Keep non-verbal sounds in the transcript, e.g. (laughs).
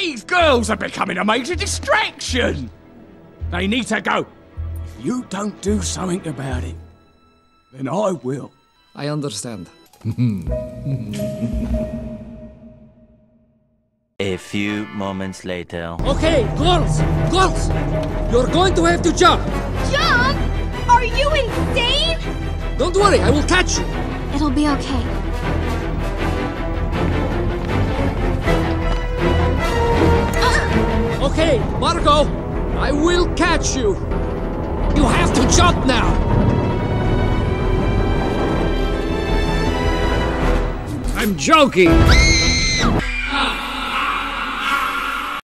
These girls are becoming a major distraction. They need to go. If you don't do something about it, then I will. I understand. (laughs) A few moments later. Okay, girls, girls, you're going to have to jump. Jump? Are you insane? Don't worry, I will catch you. It'll be okay. Okay, Margot, I will catch you. You have to jump now. I'm joking.